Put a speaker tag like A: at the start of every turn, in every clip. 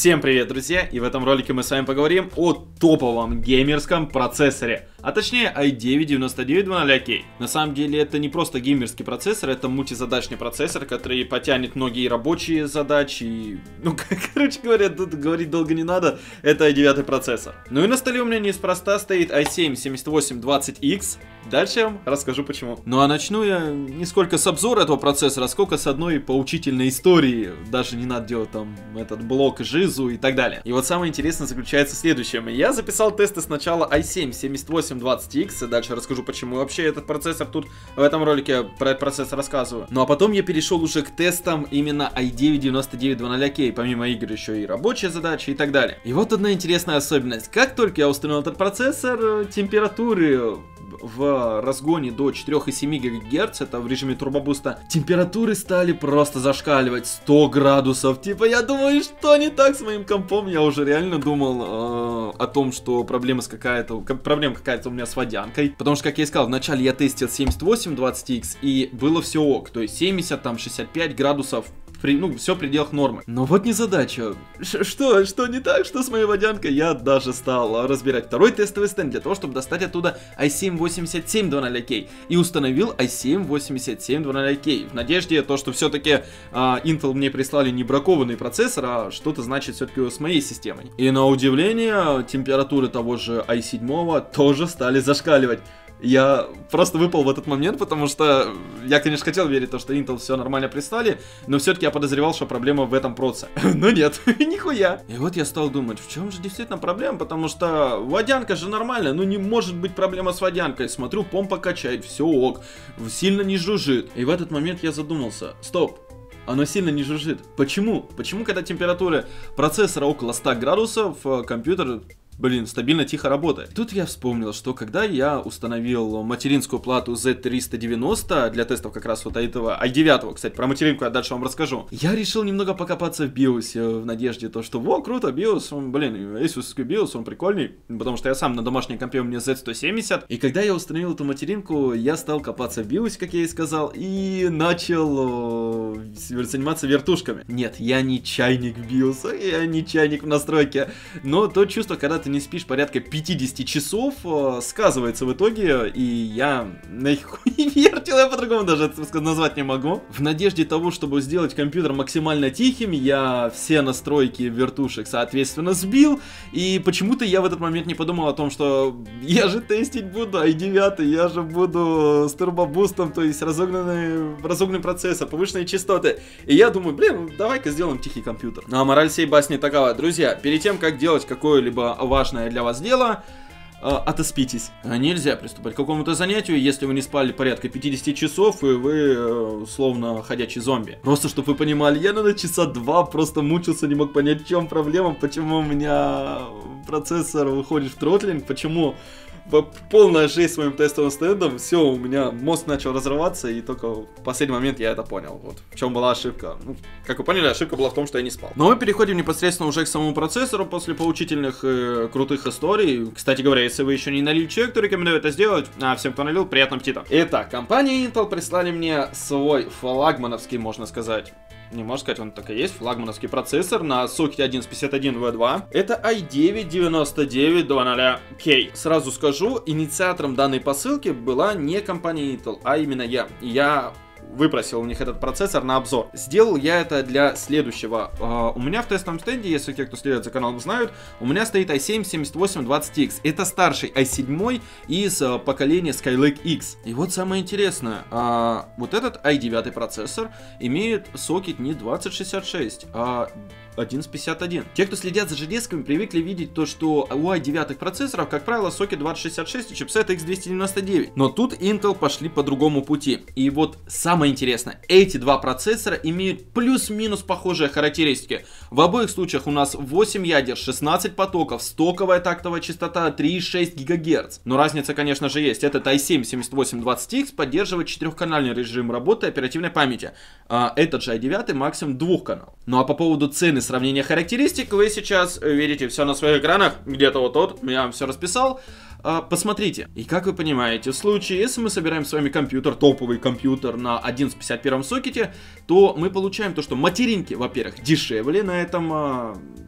A: Всем привет, друзья! И в этом ролике мы с вами поговорим о топовом геймерском процессоре, а точнее i9-9900K. На самом деле это не просто геймерский процессор, это мультизадачный процессор, который потянет многие рабочие задачи. Ну, короче говоря, тут говорить долго не надо, это i9 процессор. Ну и на столе у меня неспроста стоит i7-7820X. Дальше вам расскажу почему. Ну а начну я не сколько с обзора этого процессора, а сколько с одной поучительной истории. Даже не надо делать там этот блок жизу и так далее. И вот самое интересное заключается в следующем. Я записал тесты сначала i7 7820X, и дальше расскажу, почему вообще этот процессор тут в этом ролике про этот процессор рассказываю. Ну а потом я перешел уже к тестам именно i9 9900K, помимо игр еще и рабочие задачи и так далее. И вот одна интересная особенность. Как только я установил этот процессор, температуры в разгоне до 4,7 ГГц, это в режиме турбобуста, температуры стали просто зашкаливать 100 градусов. Типа, я думаю, что не так с моим компом? Я уже реально думал э, о том, что проблема какая-то, проблема какая-то у меня с водянкой. Потому что, как я и сказал, вначале я тестил 7820X и было все ок. То есть 70, там 65 градусов при, ну, все в пределах нормы. Но вот не задача. Ш что, что не так, что с моей водянкой? Я даже стал разбирать второй тестовый стенд для того, чтобы достать оттуда i7-8700K и установил i7-8700K в надежде то, что все-таки а, Intel мне прислали не бракованный процессор, а что-то значит все-таки с моей системой. И на удивление, температуры того же i7 тоже стали зашкаливать я просто выпал в этот момент, потому что я, конечно, хотел верить то, что Intel все нормально прислали, но все-таки я подозревал, что проблема в этом проце. но нет, нихуя. И вот я стал думать, в чем же действительно проблема, потому что водянка же нормальная, ну не может быть проблема с водянкой. Смотрю, помпа качает, все ок, сильно не жужжит. И в этот момент я задумался, стоп, оно сильно не жужжит. Почему? Почему, когда температура процессора около 100 градусов, э, компьютер блин, стабильно тихо работает. Тут я вспомнил, что когда я установил материнскую плату Z390 для тестов как раз вот этого i9, кстати, про материнку я дальше вам расскажу, я решил немного покопаться в BIOS в надежде то, что во, круто, BIOS, он, блин, Asus BIOS, он прикольный, потому что я сам на домашнем компе у меня Z170, и когда я установил эту материнку, я стал копаться в BIOS, как я и сказал, и начал заниматься вертушками. Нет, я не чайник в BIOS, я не чайник в настройке, но то чувство, когда ты не спишь порядка 50 часов, э, сказывается в итоге, и я на их вертел, я по-другому даже это назвать не могу. В надежде того, чтобы сделать компьютер максимально тихим, я все настройки вертушек, соответственно, сбил, и почему-то я в этот момент не подумал о том, что я же тестить буду i9, я же буду с турбобустом, то есть разогнанный, разогнанный процессор, повышенные частоты. И я думаю, блин, давай-ка сделаем тихий компьютер. Ну а мораль всей басни такова. Друзья, перед тем, как делать какое-либо важное для вас дело, э, отоспитесь. А нельзя приступать к какому-то занятию, если вы не спали порядка 50 часов, и вы э, словно ходячий зомби. Просто, чтобы вы понимали, я, наверное, часа два просто мучился, не мог понять, в чем проблема, почему у меня процессор выходит в тротлинг, почему полная жесть с моим тестовым стендом, все, у меня мозг начал разрываться, и только в последний момент я это понял. Вот в чем была ошибка. Ну, как вы поняли, ошибка была в том, что я не спал. Но мы переходим непосредственно уже к самому процессору после поучительных э, крутых историй. Кстати говоря, если вы еще не налили чек, то рекомендую это сделать. А всем, кто налил, приятного аппетита. Итак, компания Intel прислали мне свой флагмановский, можно сказать, не можно сказать, он так и есть, флагмановский процессор на сокете 1151V2. Это i9-9900K. Сразу скажу, инициатором данной посылки была не компания Intel, а именно я. Я выпросил у них этот процессор на обзор. Сделал я это для следующего. Uh, у меня в тестовом стенде, если те, кто следует за каналом, знают, у меня стоит i7 7820X. Это старший i7 из uh, поколения Skylake X. И вот самое интересное, uh, вот этот i9 процессор имеет сокет не 2066, а 1151. Те, кто следят за железками, привыкли видеть то, что у i9 процессоров, как правило, соки 2066 и чипсет X299. Но тут Intel пошли по другому пути. И вот самое интересное, эти два процессора имеют плюс-минус похожие характеристики. В обоих случаях у нас 8 ядер, 16 потоков, стоковая тактовая частота 3,6 ГГц. Но разница, конечно же, есть. Этот i7 7820X поддерживает четырехканальный режим работы оперативной памяти. А этот же i9 максимум двухканал. Ну а по поводу цены сравнения характеристик вы сейчас видите все на своих экранах. Где-то вот тут, я вам все расписал. а, посмотрите. И как вы понимаете, в случае, если мы собираем с вами компьютер, топовый компьютер на 1151 сокете, то мы получаем то, что материнки, во-первых, дешевле на этом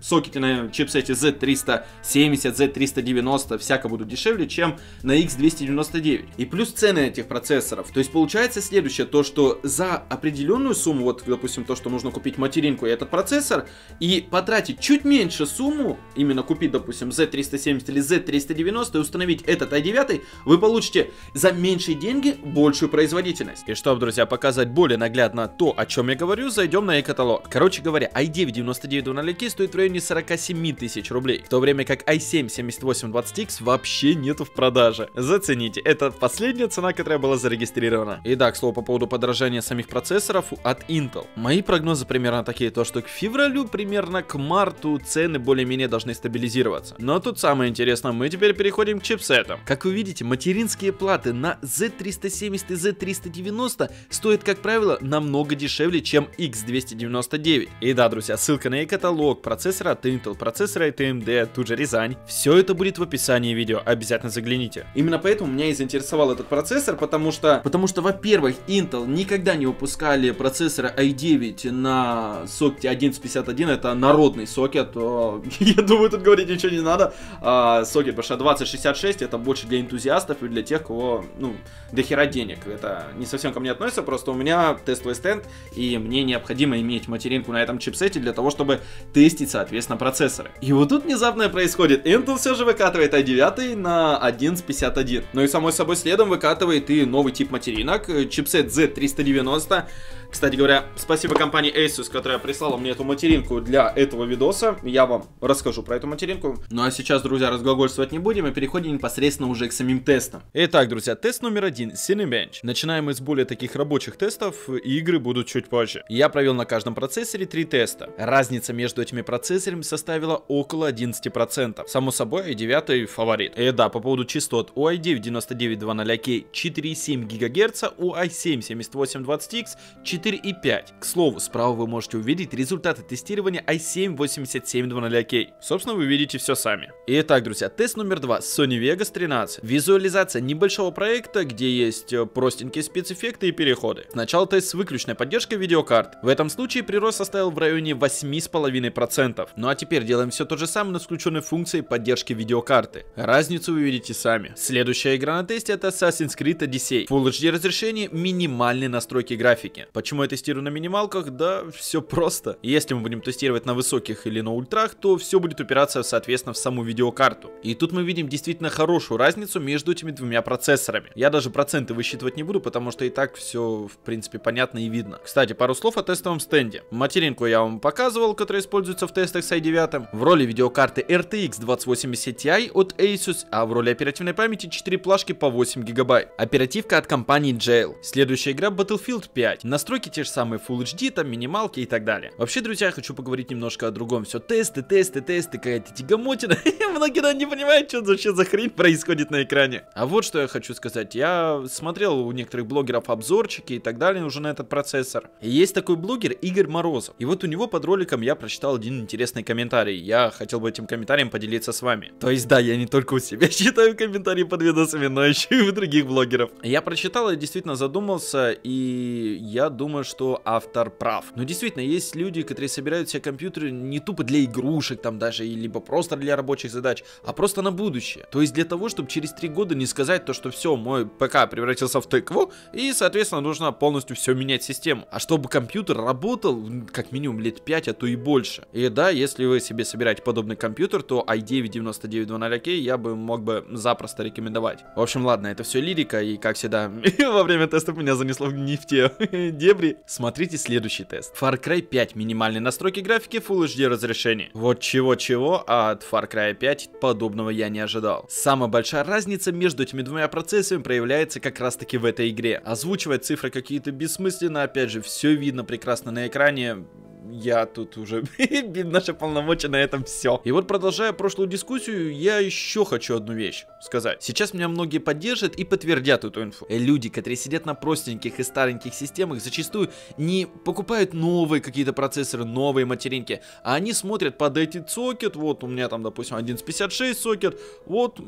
A: сокете, на чипсете Z370, Z390, всяко будут дешевле, чем на X299. И плюс цены этих процессоров. То есть получается следующее, то что за определенную сумму, вот допустим то, что нужно купить материнку и этот процессор, и потратить чуть меньше сумму, именно купить, допустим, Z370 или Z390 и установить этот i9, вы получите за меньшие деньги большую производительность. И чтобы, друзья, показать более наглядно то, о чем я говорю, зайдем на e-каталог. Короче говоря, i9 9900K стоит в районе 47 тысяч рублей, в то время как i7 7820X вообще нету в продаже. Зацените, это последняя цена, которая была зарегистрирована. И да, к слову, по поводу подорожания самих процессоров от Intel. Мои прогнозы примерно такие, то что к февралю, примерно к марту цены более-менее должны стабилизироваться. Но тут самое интересное, мы теперь переходим к чипсетам. Как вы видите, материнские платы на Z370 и Z390 стоят, как правило, намного дешевле, чем X299. И да, друзья, ссылка на e-каталог, процессор от Intel, процессор от AMD, тут же Рязань. Все это будет в описании видео, обязательно загляните. Именно поэтому меня и заинтересовал этот процессор, потому что, потому что, во-первых, Intel никогда не выпускали процессоры i9 на сокете 1151, это народный сокет, я думаю, тут говорить ничего не надо. А, сокет, потому что 2066 это больше для энтузиастов и для тех, кого, ну, до хера денег. Это не совсем ко мне относится, просто у меня тестовый стенд, и мне необходимо иметь материнку на этом чипсете для того, чтобы тестить, соответственно, процессоры. И вот тут внезапно происходит. Intel все же выкатывает i9 на 1151. Ну и, само собой, следом выкатывает и новый тип материнок, чипсет Z390, кстати говоря, спасибо компании Asus, которая прислала мне эту материнку для этого видоса. Я вам расскажу про эту материнку. Ну а сейчас, друзья, разглагольствовать не будем и переходим непосредственно уже к самим тестам. Итак, друзья, тест номер один. Cinebench. Начинаем мы с более таких рабочих тестов, игры будут чуть позже. Я провел на каждом процессоре три теста. Разница между этими процессорами составила около 11%. Само собой, i9 фаворит. И да, по поводу частот. У i9 9920K 4,7 ГГц, у i7 7820X 4 4,5. К слову, справа вы можете увидеть результаты тестирования i7-8700K. Собственно, вы видите все сами. Итак, друзья, тест номер два. Sony Vegas 13. Визуализация небольшого проекта, где есть э, простенькие спецэффекты и переходы. Сначала тест с выключенной поддержкой видеокарт. В этом случае прирост составил в районе 8,5%. Ну а теперь делаем все то же самое, но с включенной функцией поддержки видеокарты. Разницу вы видите сами. Следующая игра на тесте это Assassin's Creed Odyssey. Full HD разрешение, минимальные настройки графики. Почему я тестирую на минималках? Да, все просто. Если мы будем тестировать на высоких или на ультрах, то все будет упираться, соответственно, в саму видеокарту. И тут мы видим действительно хорошую разницу между этими двумя процессорами. Я даже проценты высчитывать не буду, потому что и так все, в принципе, понятно и видно. Кстати, пару слов о тестовом стенде. Материнку я вам показывал, которая используется в тестах с i9. В роли видеокарты RTX 2080 Ti от Asus, а в роли оперативной памяти 4 плашки по 8 гигабайт. Оперативка от компании Jail. Следующая игра Battlefield 5. Настройки те же самые Full HD, там минималки и так далее. Вообще, друзья, я хочу поговорить немножко о другом. Все тесты, тесты, тесты, какая-то тягомотина. Многие да, не понимают, что вообще за хрень происходит на экране. А вот что я хочу сказать. Я смотрел у некоторых блогеров обзорчики и так далее уже на этот процессор. И есть такой блогер Игорь Морозов. И вот у него под роликом я прочитал один интересный комментарий. Я хотел бы этим комментарием поделиться с вами. То есть, да, я не только у себя читаю комментарии под видосами, но еще и у других блогеров. Я прочитал и действительно задумался, и я думаю, что автор прав. Но действительно, есть люди, которые собирают себе компьютеры не тупо для игрушек, там даже, либо просто для рабочих задач, а просто на будущее. То есть для того, чтобы через три года не сказать то, что все, мой ПК превратился в тыкву, и, соответственно, нужно полностью все менять систему. А чтобы компьютер работал как минимум лет 5, а то и больше. И да, если вы себе собираете подобный компьютер, то i9 9920K я бы мог бы запросто рекомендовать. В общем, ладно, это все лирика, и как всегда, во время теста меня занесло не в те дебри. Смотрите следующий тест. Far Cry 5 минимальные настройки графики Full HD разрешения. Вот чего-чего, а от Far Cry 5 подобного я не ожидал. Самая большая разница между этими двумя процессами проявляется как раз таки в этой игре. Озвучивать цифры какие-то бессмысленно, опять же, все видно прекрасно на экране, я тут уже... Наши полномочия на этом все. И вот продолжая прошлую дискуссию, я еще хочу одну вещь сказать. Сейчас меня многие поддержат и подтвердят эту инфу. Э, люди, которые сидят на простеньких и стареньких системах, зачастую не покупают новые какие-то процессоры, новые материнки, а они смотрят под эти сокет, вот у меня там, допустим, 1156 сокет, вот,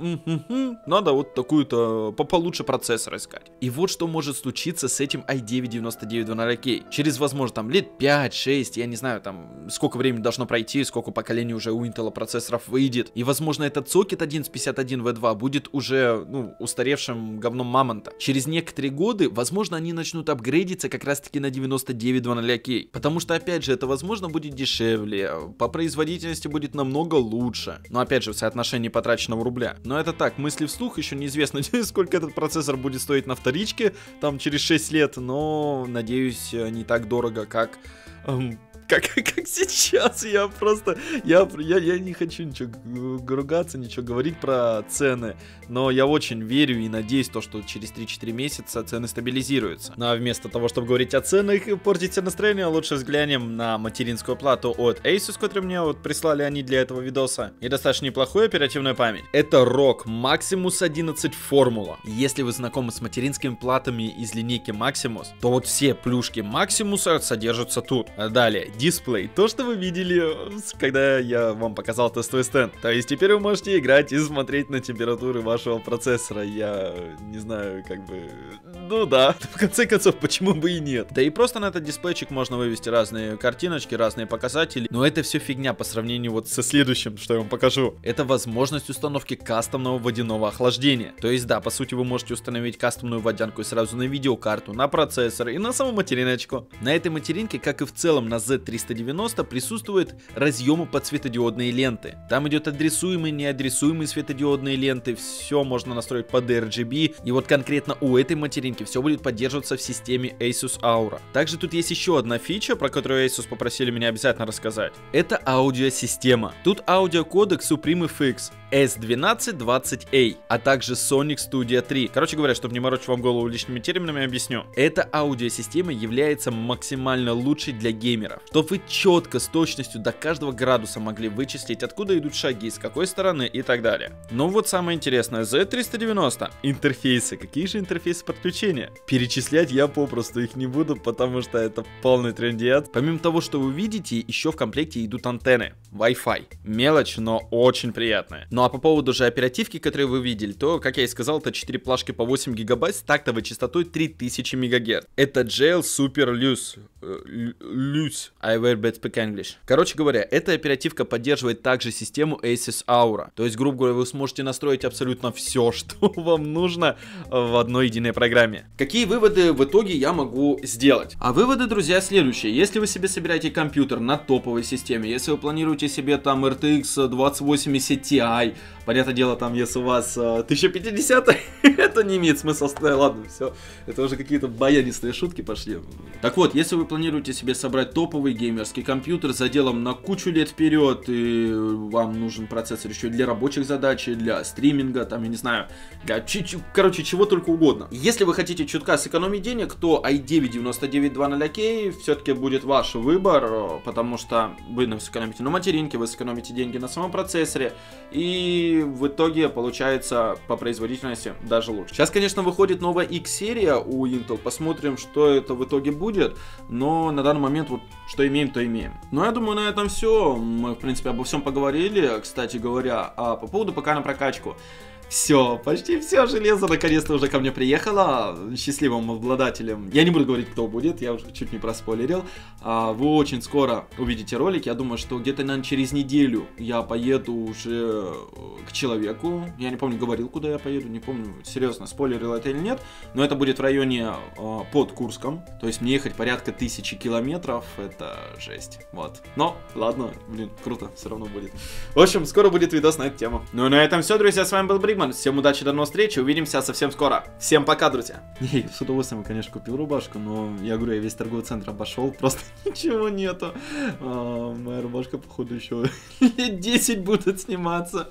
A: надо вот такую-то получше процессор искать. И вот что может случиться с этим i9-9900K. Через, возможно, там лет 5-6, я не знаю, там, сколько времени должно пройти, сколько поколений уже у Intel процессоров выйдет. И, возможно, этот сокет 1151V2 будет уже, ну, устаревшим говном мамонта. Через некоторые годы, возможно, они начнут апгрейдиться как раз-таки на 9900K. Потому что, опять же, это, возможно, будет дешевле, по производительности будет намного лучше. Но, опять же, в соотношении потраченного рубля. Но это так, мысли вслух, еще неизвестно, сколько этот процессор будет стоить на вторичке, там, через 6 лет, но, надеюсь, не так дорого, как эм, как, как сейчас. Я просто, я, я, я не хочу ничего ругаться, ничего говорить про цены, но я очень верю и надеюсь, то, что через 3-4 месяца цены стабилизируются. Ну а вместо того, чтобы говорить о ценах и портить настроение, лучше взглянем на материнскую плату от Asus, которую мне вот прислали они для этого видоса. И достаточно неплохую оперативную память. Это ROG Maximus 11 Formula. Если вы знакомы с материнскими платами из линейки Maximus, то вот все плюшки Maximus содержатся тут. Далее, дисплей. То, что вы видели, когда я вам показал тестовый стенд. То есть теперь вы можете играть и смотреть на температуры вашего процессора. Я не знаю, как бы... Ну да, в конце концов, почему бы и нет. Да и просто на этот дисплейчик можно вывести разные картиночки, разные показатели. Но это все фигня по сравнению вот со следующим, что я вам покажу. Это возможность установки кастомного водяного охлаждения. То есть да, по сути вы можете установить кастомную водянку сразу на видеокарту, на процессор и на саму материночку. На этой материнке, как и в целом на Z 390 присутствуют разъемы под светодиодные ленты. Там идет адресуемые неадресуемые светодиодные ленты, все можно настроить под RGB. И вот конкретно у этой материнки все будет поддерживаться в системе Asus Aura. Также тут есть еще одна фича, про которую Asus попросили меня обязательно рассказать. Это аудиосистема. Тут аудиокодек Supreme FX. S1220A, а также Sonic Studio 3. Короче говоря, чтобы не морочить вам голову лишними терминами, объясню. Эта аудиосистема является максимально лучшей для геймеров, чтобы вы четко, с точностью до каждого градуса могли вычислить, откуда идут шаги, с какой стороны и так далее. Но вот самое интересное, Z390. Интерфейсы. Какие же интерфейсы подключения? Перечислять я попросту их не буду, потому что это полный трендец. Помимо того, что вы видите, еще в комплекте идут антенны. Wi-Fi. Мелочь, но очень приятная. Ну, а по поводу же оперативки, которую вы видели, то, как я и сказал, это 4 плашки по 8 гигабайт с тактовой частотой 3000 МГц. Это JL Super Luce. Luce. I will bet speak English. Короче говоря, эта оперативка поддерживает также систему Asus Aura. То есть, грубо говоря, вы сможете настроить абсолютно все, что вам нужно в одной единой программе. Какие выводы в итоге я могу сделать? А выводы, друзья, следующие. Если вы себе собираете компьютер на топовой системе, если вы планируете себе там RTX 2080 Ti, Понятное дело, там, если у вас э, 1050, это не имеет смысла. Ладно, все. Это уже какие-то баянистые шутки пошли. Так вот, если вы планируете себе собрать топовый геймерский компьютер за делом на кучу лет вперед, и вам нужен процессор еще для рабочих задач, для стриминга, там, я не знаю, для, короче, чего только угодно. Если вы хотите чутка сэкономить денег, то i9-9920K все-таки будет ваш выбор, э, потому что вы сэкономите на материнке, вы сэкономите деньги на самом процессоре, и в итоге получается по производительности даже лучше. Сейчас, конечно, выходит новая X-серия у Intel, посмотрим, что это в итоге будет, но на данный момент вот что имеем, то имеем. Ну, я думаю, на этом все. Мы, в принципе, обо всем поговорили, кстати говоря. А по поводу ПК на прокачку. Все, почти все железо наконец-то уже ко мне приехало. Счастливым обладателем. Я не буду говорить, кто будет, я уже чуть не проспойлерил. А, вы очень скоро увидите ролик. Я думаю, что где-то, наверное, через неделю я поеду уже э, к человеку. Я не помню, говорил, куда я поеду, не помню, серьезно, спойлерил это или нет. Но это будет в районе э, под Курском. То есть мне ехать порядка тысячи километров. Это жесть. Вот. Но, ладно, блин, круто, все равно будет. В общем, скоро будет видос на эту тему. Ну и на этом все, друзья. С вами был Бригман. Всем удачи, до новых встреч. Увидимся совсем скоро. Всем пока, друзья. Не, с удовольствием, конечно, купил рубашку, но я говорю, я весь торговый центр обошел, просто ничего нету. А, моя рубашка, походу, еще лет 10 будет сниматься.